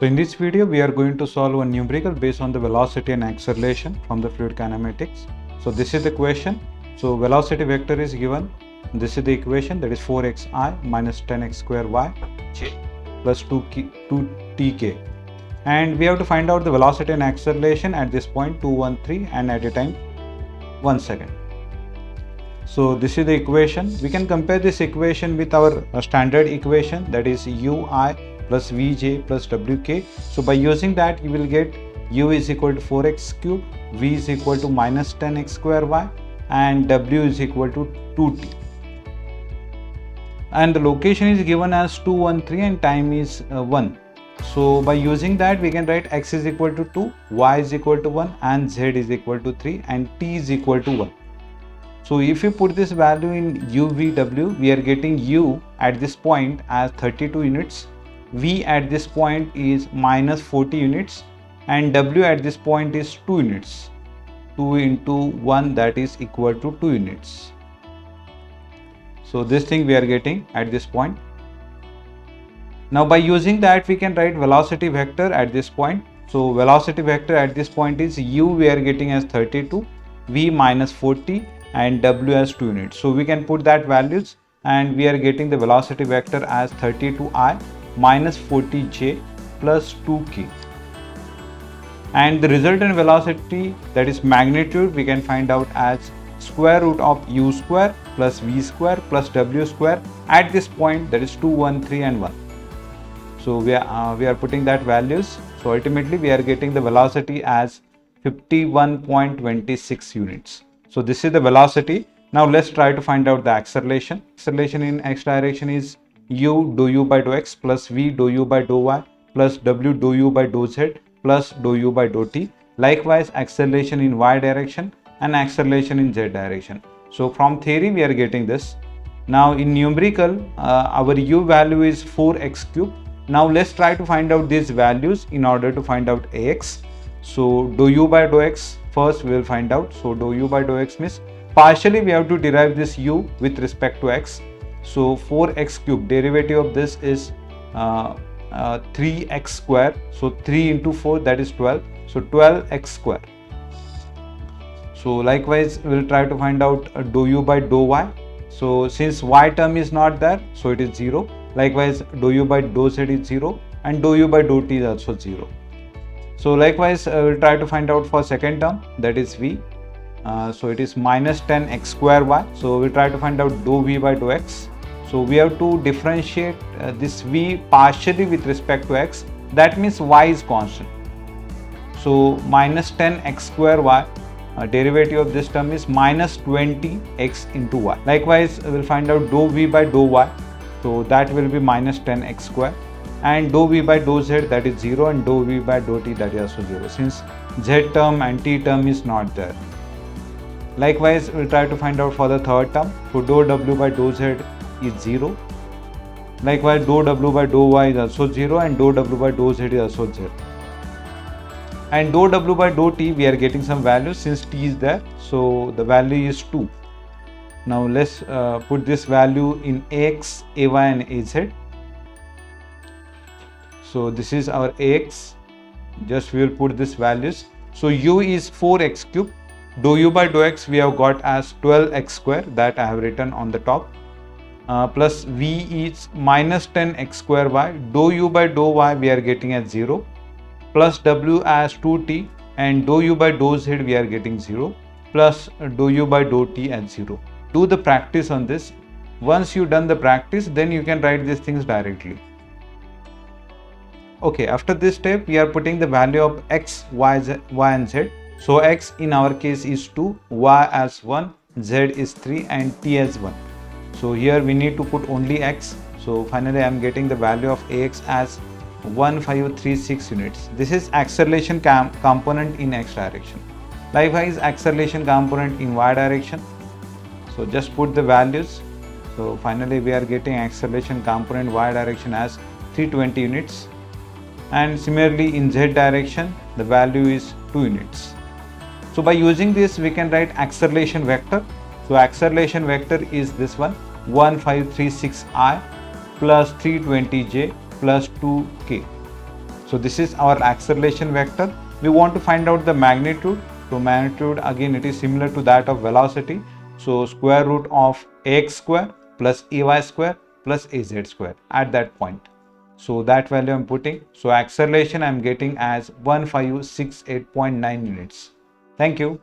So in this video, we are going to solve a numerical based on the velocity and acceleration from the fluid kinematics. So this is the question. So velocity vector is given. This is the equation that is 4xi minus 10x square y plus 2k, 2tk. And we have to find out the velocity and acceleration at this point 213 and at a time 1 second. So this is the equation. We can compare this equation with our uh, standard equation that is ui plus vj plus wk. So by using that you will get u is equal to 4x cube, v is equal to minus 10x square y and w is equal to 2t. And the location is given as 213 and time is uh, 1. So by using that we can write x is equal to 2, y is equal to 1 and z is equal to 3 and t is equal to 1. So if you put this value in UVW, we are getting U at this point as 32 units V at this point is minus 40 units and W at this point is 2 units. 2 into 1 that is equal to 2 units. So this thing we are getting at this point. Now by using that we can write velocity vector at this point. So velocity vector at this point is U we are getting as 32, V minus 40 and W as 2 units. So we can put that values and we are getting the velocity vector as 32i minus 40j plus 2k and the resultant velocity that is magnitude we can find out as square root of u square plus v square plus w square at this point that is 2 1 3 and 1 so we are uh, we are putting that values. So ultimately we are getting the velocity as 51.26 units. So this is the velocity. Now let's try to find out the acceleration. Acceleration in x direction is u dou u by dou x plus v dou u by dou y plus w dou u by dou z plus dou u by dou t. Likewise, acceleration in y direction and acceleration in z direction. So from theory, we are getting this. Now in numerical, uh, our u value is 4x cube. Now let's try to find out these values in order to find out ax. So dou u by dou x first we will find out. So dou u by dou x means partially we have to derive this u with respect to x so 4x cube derivative of this is uh, uh, 3x square. So 3 into 4 that is 12. So 12x square. So likewise we'll try to find out uh, dou u by dou y. So since y term is not there so it is 0. Likewise dou u by dou z is 0 and dou u by dou t is also 0. So likewise uh, we'll try to find out for second term that is v. Uh, so it is minus 10 x square y. So we'll try to find out dou v by dou x. So we have to differentiate uh, this v partially with respect to x. That means y is constant. So minus 10 x square y uh, derivative of this term is minus 20 x into y. Likewise, we'll find out dou v by dou y. So that will be minus 10 x square and dou v by dou z that is 0 and dou v by dou t that is also 0 since z term and t term is not there. Likewise, we'll try to find out for the third term. So dou w by dou z is 0. Likewise, dou w by dou y is also 0 and dou w by dou z is also 0. And dou w by dou t we are getting some value since t is there. So the value is 2. Now let's uh, put this value in ax, ay and az. So this is our ax. Just we will put this values. So u is 4x cube. Dou u by dou x we have got as 12x square that I have written on the top uh, plus v is minus 10 x square y dou u by dou y we are getting as 0 plus w as 2t and dou u by dou z we are getting 0 plus dou u by dou t as 0. Do the practice on this. Once you done the practice then you can write these things directly. Okay, after this step we are putting the value of x, y, z, y and z. So x in our case is 2, y as 1, z is 3 and t as 1. So here we need to put only x. So finally I am getting the value of ax as 1536 units. This is acceleration component in x direction. Likewise acceleration component in y direction. So just put the values. So finally we are getting acceleration component y direction as 320 units. And similarly in z direction the value is 2 units. So by using this we can write acceleration vector. So acceleration vector is this one 1536i plus 320j plus 2k. So this is our acceleration vector. We want to find out the magnitude. So magnitude again it is similar to that of velocity. So square root of ax square plus ay square plus az square at that point. So that value I'm putting. So acceleration I'm getting as 1568.9 units. Thank you.